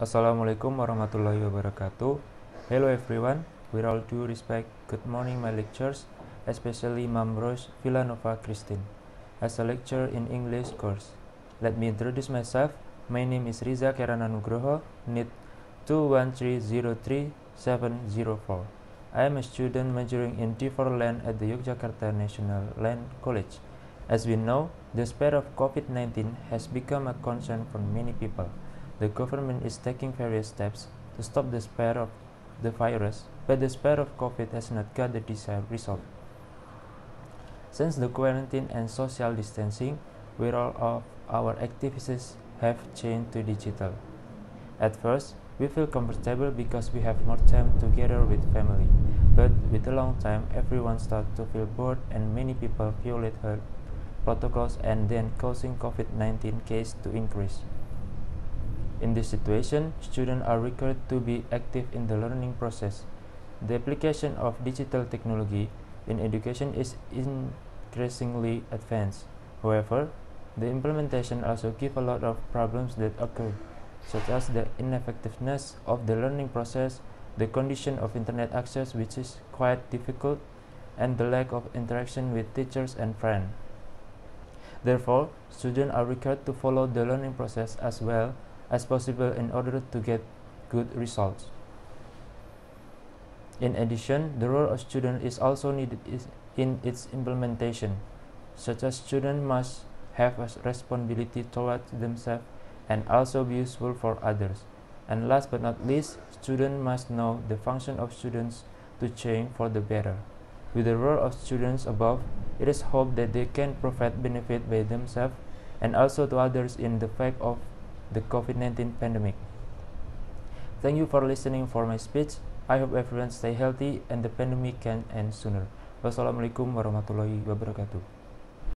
Assalamualaikum warahmatullahi wabarakatuh. Hello everyone. With all due respect, good morning my lecturers, especially Mam Rose Villanova Christine. As a lecturer in English course, let me introduce myself. My name is Riza Kerana Nugroho, NIT 213037704. I am a student majoring in D4 Land at the Yogyakarta National Land College. As we know, the spread of COVID-19 has become a concern for many people. The government is taking various steps to stop the spread of the virus, but the spread of COVID has not got the desired result. Since the quarantine and social distancing, we all of our activities have changed to digital. At first, we feel comfortable because we have more time together with family, but with a long time, everyone starts to feel bored and many people violate health protocols and then causing COVID-19 case to increase. In this situation, students are required to be active in the learning process. The application of digital technology in education is increasingly advanced. However, the implementation also gives a lot of problems that occur, such as the ineffectiveness of the learning process, the condition of internet access which is quite difficult, and the lack of interaction with teachers and friends. Therefore, students are required to follow the learning process as well as possible in order to get good results. In addition, the role of student is also needed in its implementation, such as students must have a responsibility towards themselves and also be useful for others. And last but not least, students must know the function of students to change for the better. With the role of students above, it is hoped that they can provide benefit by themselves and also to others in the fact of the COVID-19 pandemic. Thank you for listening for my speech. I hope everyone stay healthy and the pandemic can end sooner. Wassalamualaikum warahmatullahi wabarakatuh.